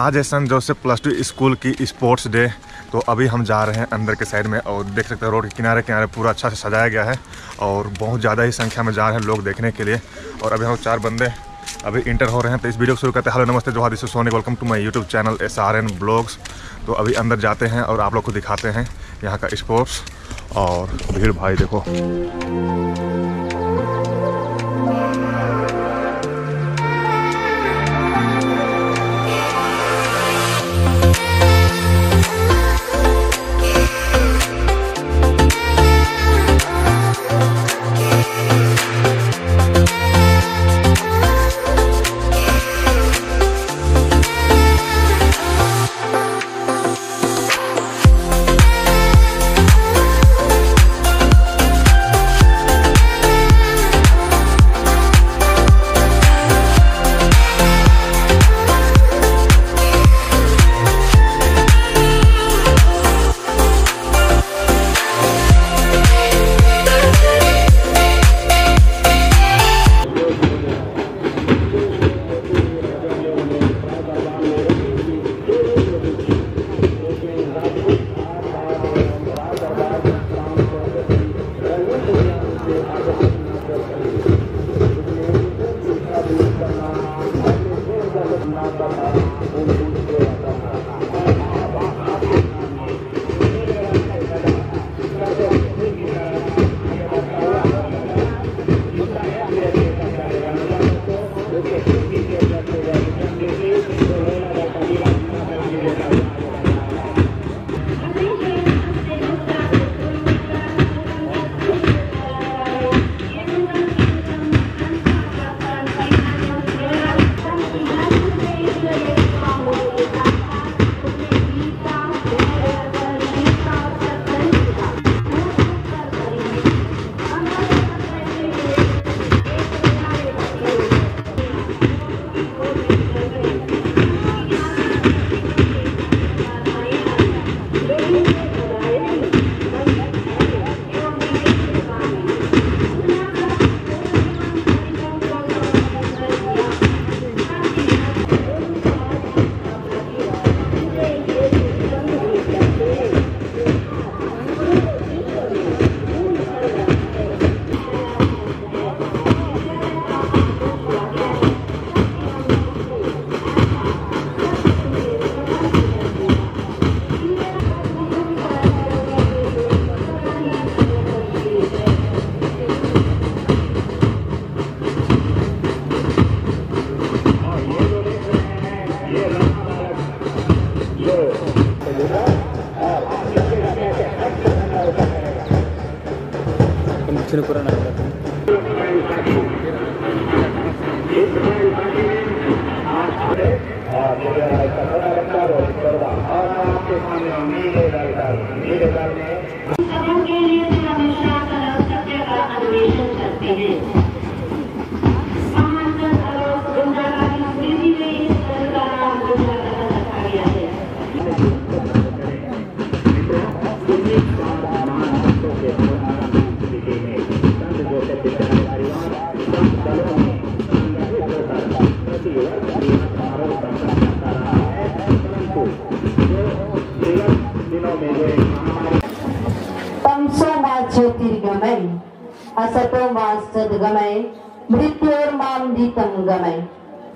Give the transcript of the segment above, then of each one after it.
आज है saint Joseph plus two school की स्पोर्ट्स डे तो अभी हम जा रहे हैं अंदर के साइड में और देख सकते हैं रोड के किनारे किनारे पूरा अच्छा से सजाया गया है और बहुत ज़्यादा ही संख्या में जा रहे हैं लोग देखने के लिए। और अभी हम चार बंदे अभी इंटर हो रहे हैं तो इस वीडियो को शुरू करते हैं। Hello, namaste, Johar, this Soni welcome to my YouTube channel S R N blogs. तो अभी अंदर जाते हैं और आप लोग को दिखाते हैं यहाँ का स्पोर्ट्स। और भीड़ भाई देखो।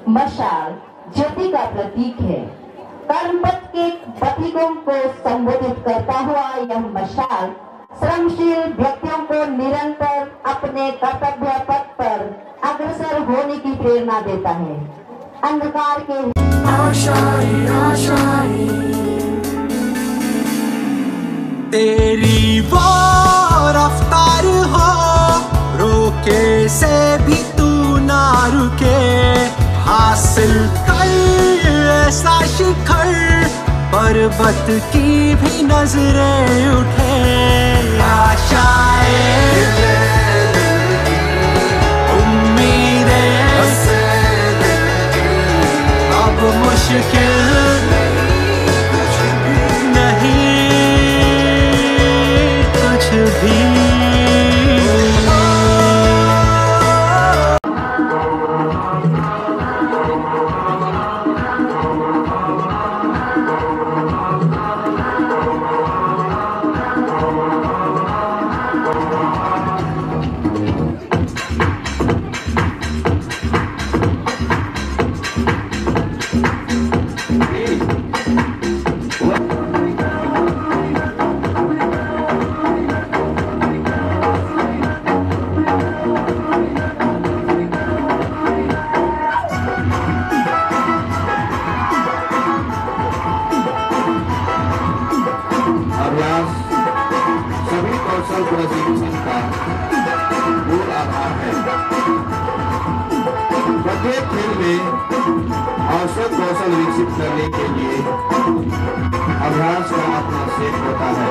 मशाल ज्योति का प्रतीक है। कर्मपथ के पथिकों को संबोधित करता हुआ यह मशाल श्रमशील व्यक्तियों को निरंतर अपने कर्तव्य पथ पर अग्रसर होने की प्रेरणा देता है। अंधकार के आशाई, आशाई। तेरी वो रफ्तार हो रोके से भी तू ना रुके। हासिल कर ऐसा शिखर पर्वत की भी नज़रें उठे। उम्मीदें अब मुश्किल आवश्यक कौशल विकसित करने के लिए अभ्यास का अपना सेट होता है।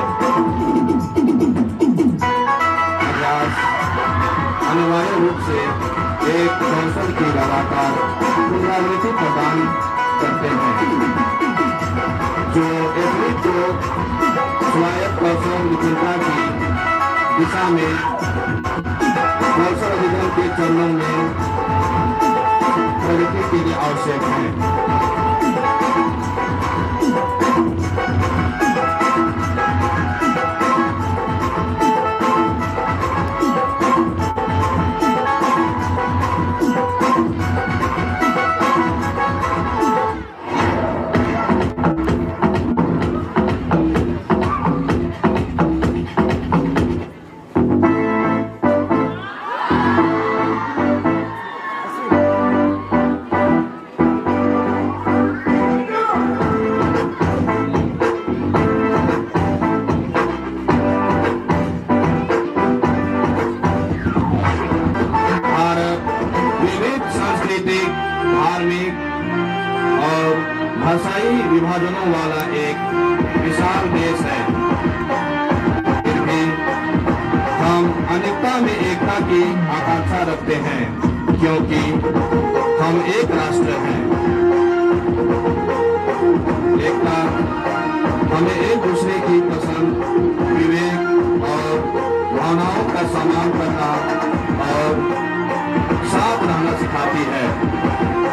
अभ्यास अनिवार्य रूप से एक कौशल की लगातार पुनरावृत्ति प्रदान करते हैं, जो एथलीट को स्वायत्त कौशल निपुणता की दिशा में कौशल अधिगम के चरणों में प्रगति के लिए सांस्कृतिक धार्मिक और भाषाई विभाजनों वाला एक विशाल देश है। फिर भी हम अनेकता में एकता की आकांक्षा रखते हैं, क्योंकि हम एक राष्ट्र हैं। एकता हमें एक दूसरे की पसंद, विवेक और भावनाओं का सम्मान करना और रहना सिखाती है।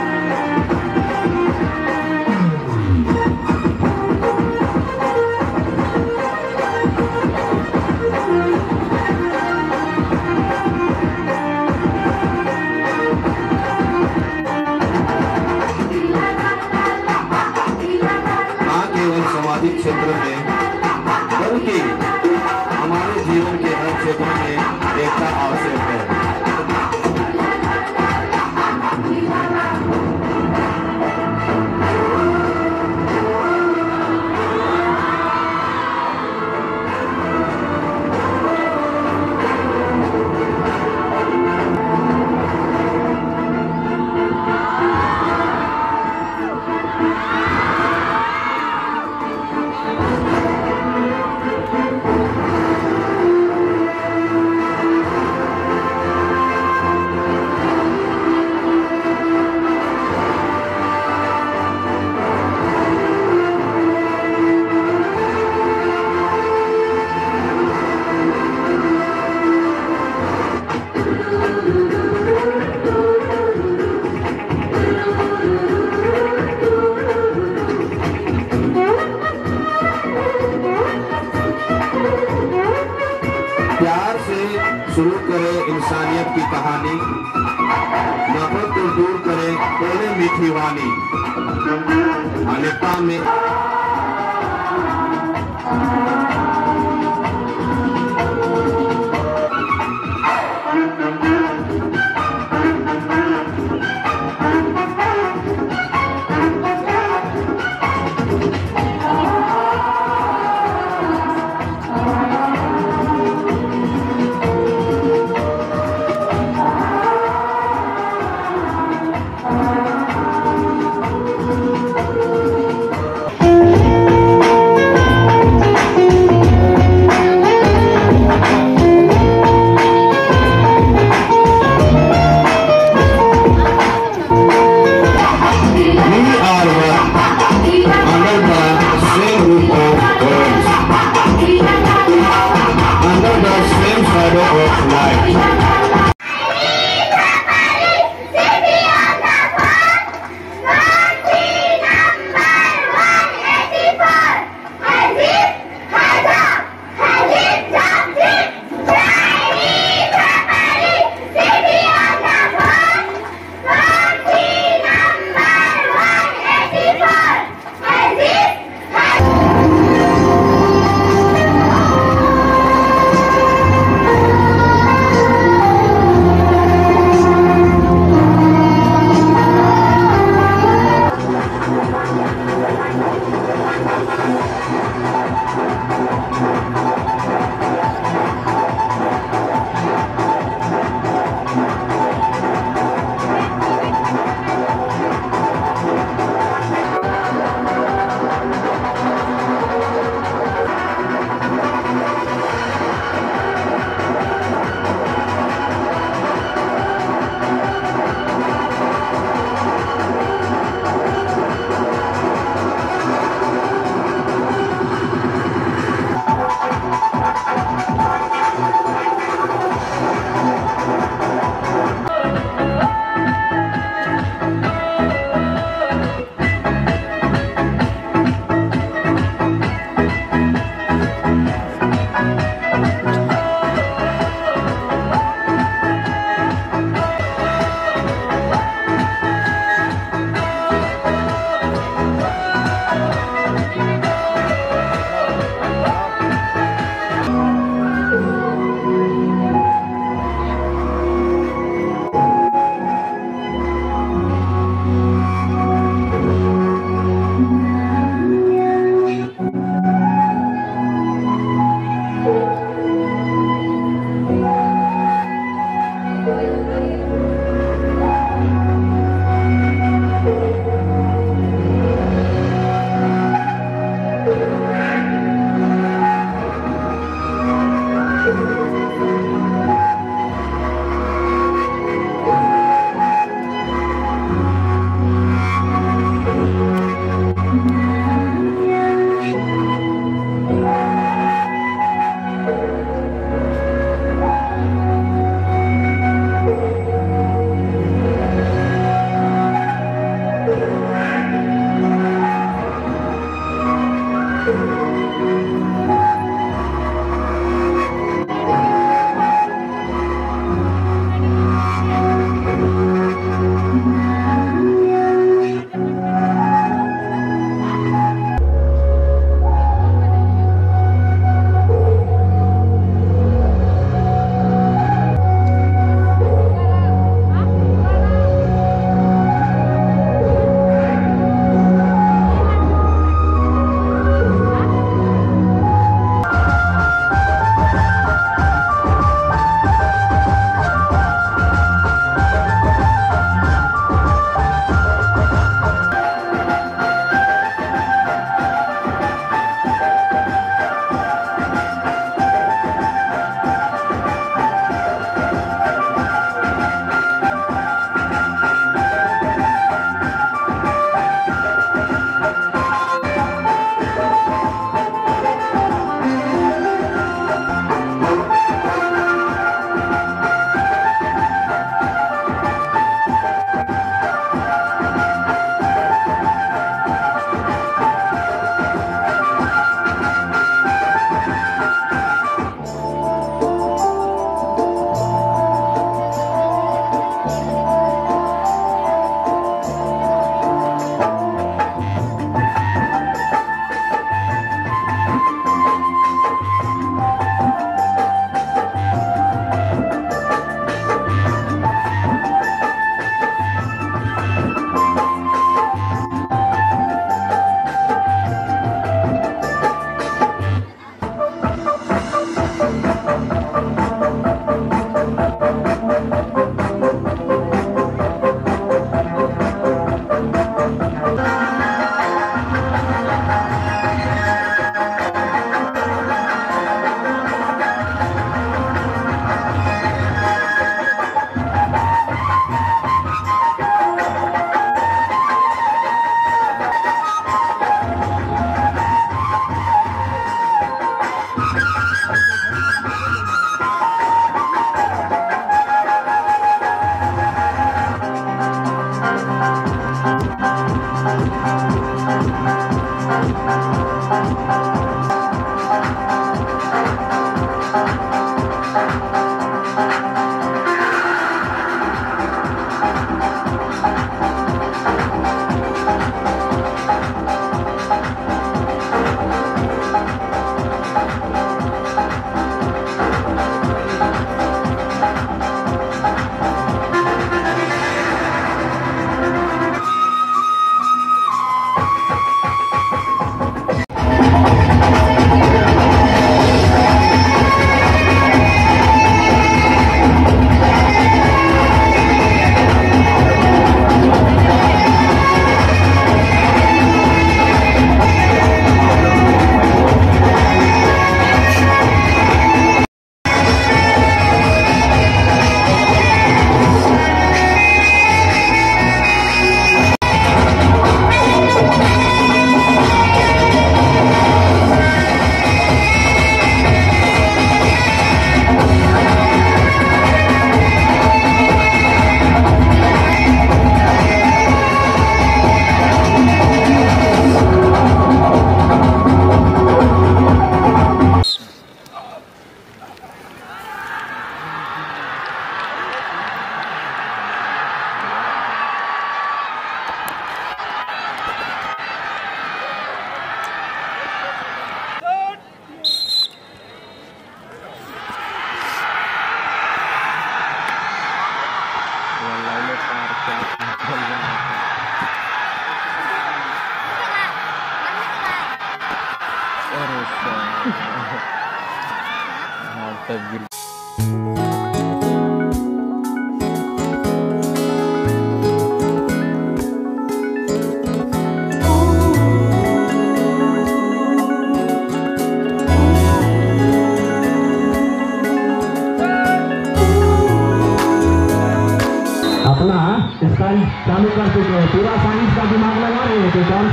Pami. Mane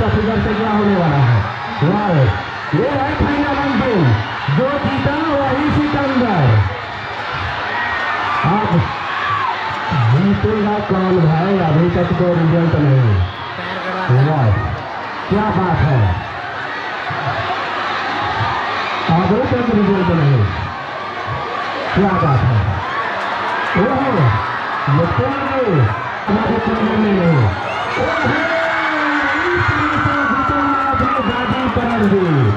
फिगर से क्या होने वाला है। वाह, ये है फाइनल अंतिम जो जीता वही सिकंदर अब जीतेगा कौन भाई, अभी तक तो रिज़ल्ट नहीं। वाह, क्या बात है। अभी तक रिज़ल्ट नहीं। क्या बात है। ओहो कौन है। हमारे चैनल में नहीं ओहो, इस तरह से जीतेंगे अपनी दादी करण जी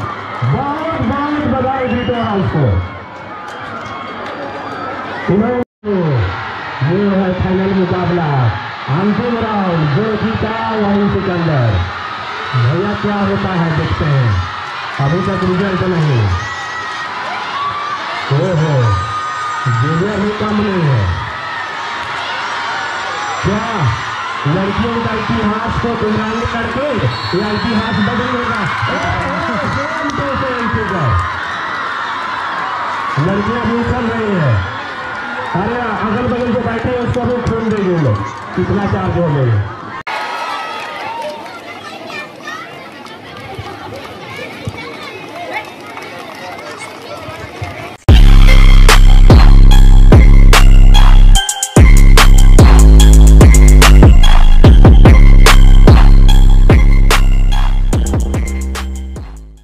बहुत बहुत बधाई देते हैं उसको ये है फाइनल मुकाबला। अंतिम राउंड जो जीता वही सिकंदर। भैया, क्या होता है देखते हैं। अभी तक रिज़ल्ट नहीं। ओहो जूनियर भी कम नहीं है। क्या? लड़कियों का इतिहास को दोहराने करके या इतिहास बदलेगा। होगा लड़कियाँ भी चल रही है। अरे अगल बगल जो बैठे हैं, उसको भी खून देंगे लोग। कितना चार्ज हो गए